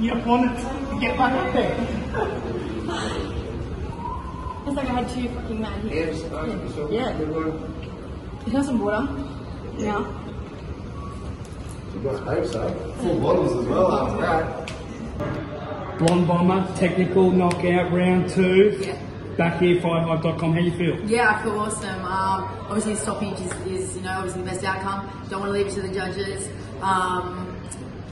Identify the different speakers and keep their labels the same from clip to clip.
Speaker 1: You just wanted to get back up there.
Speaker 2: It's like I had two fucking mad hits.
Speaker 3: Yes, I saw
Speaker 2: Yeah.
Speaker 3: Good one.
Speaker 2: You have some water? Yeah.
Speaker 4: You've got hope so. Full bottles as well after that.
Speaker 1: Blonde Bomber, technical knockout, round two.
Speaker 2: Yeah.
Speaker 1: Back here, FightHype.com. How you feel?
Speaker 2: Yeah, I feel awesome. Um, obviously, stoppage is, is, you know, obviously the best outcome. Don't want to leave it to the judges. Um,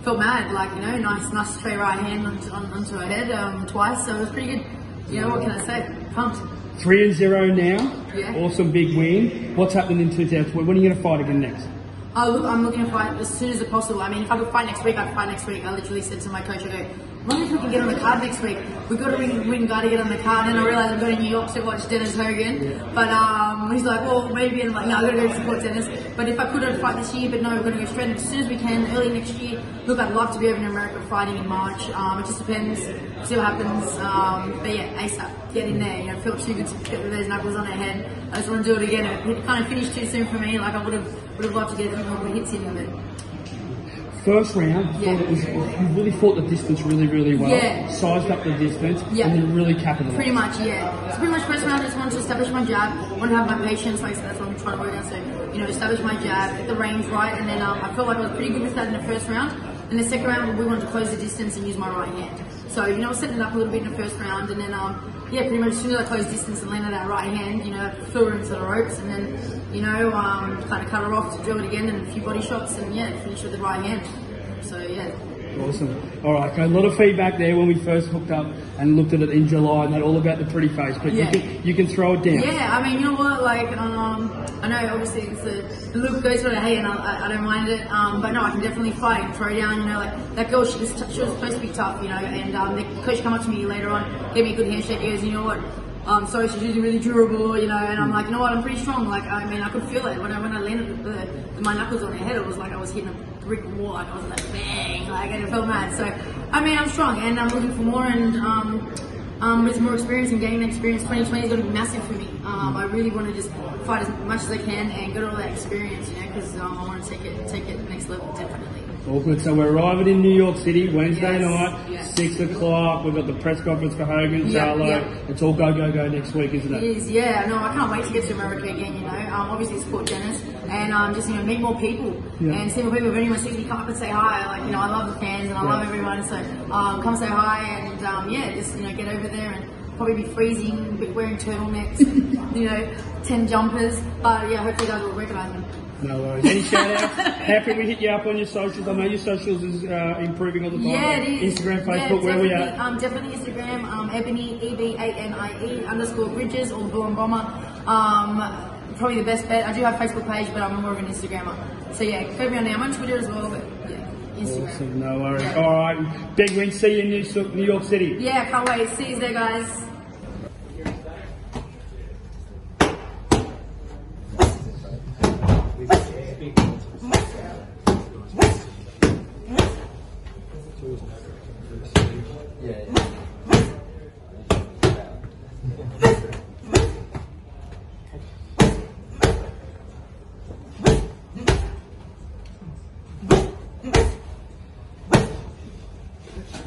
Speaker 2: felt mad, like, you know, nice, nice straight right hand onto, on, onto her head um, twice, so it was pretty good. You know, what can I say? Pumped.
Speaker 1: Three and zero now.
Speaker 2: Yeah.
Speaker 1: Awesome big win. What's happening in 2020? When are you going to fight again next?
Speaker 2: Oh, look, I'm looking to fight as soon as possible. I mean, if I could fight next week, I'd fight next week. I literally said to my coach, I go, wonder if we can get on the card next week. We've got to win, win got to get on the card. And I realised I'm going to New York to watch Dennis Hogan. But um, he's like, well, maybe. And I'm like, no, I've got to go support Dennis. But if I could, I'd fight this year. But no, we're going to go straight as soon as we can, early next year. Look, I'd love to be over in America fighting in March. Um, it just depends. See what happens. Um, but yeah, ASAP, get in there. You know, feel too good to get with those knuckles on her head. I just want to do it again. It kind of finished too soon for me. Like I would have would have loved to get a few more hits in, but
Speaker 1: First round,
Speaker 2: Yeah.
Speaker 1: thought it was, you really fought the distance really, really well.
Speaker 2: Yeah.
Speaker 1: Sized up the distance
Speaker 2: Yeah.
Speaker 1: and then really capitalized.
Speaker 2: Pretty much, yeah. So pretty much first round, I just wanted to establish my jab, wanted to have my patience, like I said, that's what I'm trying to work on. So, you know, establish my jab, get the range right, and then um, I felt like I was pretty good with that in the first round. In the second round, we wanted to close the distance and use my right hand. So, you know, I was setting it up a little bit in the first round, and then, um, yeah, pretty much as soon as I closed distance and landed that right hand, you know, threw her into the ropes, and then, you know, um, kind of cut her off to do it again, and a few body shots, and yeah, finish with the right hand. So, yeah.
Speaker 1: Awesome. All right, okay, a lot of feedback there when we first hooked up and looked at it in July and that all about the pretty face, but
Speaker 2: Yeah.
Speaker 1: you, can, you can throw it down.
Speaker 2: Yeah, I mean, you know what? Like, um, I know obviously it's a, the look goes for the hate, and I, I, I don't mind it. Um, but no, I can definitely fight and throw down. You know, like that girl, she was, t- she was supposed to be tough. You know, and um, the coach come up to me later on, gave me a good handshake. He goes, you know what? Um, sorry, she's really, really durable, you know, and I'm like, you know what, I'm pretty strong. Like, I mean, I could feel it when I when I landed the, my knuckles on her head. It was like I was hitting a brick wall. Like, I was like, bang, like, and it felt mad. So, I mean, I'm strong, and I'm looking for more. And um, um, with more experience and gaining experience, 2020 is going to be massive for me. Um, I really want to just fight as much as I can and get all that experience, you know, because um, I want to take it, take it next level, definitely.
Speaker 1: All good. So we're arriving in New York City Wednesday
Speaker 2: Yes,
Speaker 1: night,
Speaker 2: yes.
Speaker 1: six o'clock. We've got the press conference for Hogan,
Speaker 2: Yeah,
Speaker 1: Charlo.
Speaker 2: yeah.
Speaker 1: It's all go go go next week, isn't
Speaker 2: It
Speaker 1: it?
Speaker 2: is, yeah. No, I can't wait to get to America again. You know, um, obviously support Dennis and um, just you know meet more people
Speaker 1: Yeah.
Speaker 2: and see more people. If anyone sees me, come up and say hi. Like you know, I love the fans and I love everyone. So um, come say hi and um, yeah, just you know get over there and probably be freezing, be wearing turtlenecks, you know, ten jumpers. But yeah, hopefully you guys will recognise me.
Speaker 1: No worries. Any shout outs? How can we hit you up on your socials? I know your socials is uh, improving all the time.
Speaker 2: Yeah, it is.
Speaker 1: Instagram,
Speaker 2: Yeah,
Speaker 1: Facebook, where we
Speaker 2: definitely,
Speaker 1: at?
Speaker 2: Um, definitely Instagram, um, Ebanie, E-B-A-N-I-E underscore Bridges or Blonde Bomber. Um, probably the best bet. I do have a Facebook page, but I'm more of an Instagrammer. So yeah, go me on there. I'm on Twitter as well, but yeah, Instagram.
Speaker 1: Awesome. No worries.
Speaker 2: Yeah.
Speaker 1: All right. Big win. See you in New, New York City.
Speaker 2: Yeah, can't wait. See you there, guys.
Speaker 4: Yeah.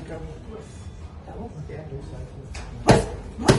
Speaker 4: kamu. Kamu pakai dosa. Mas, mas,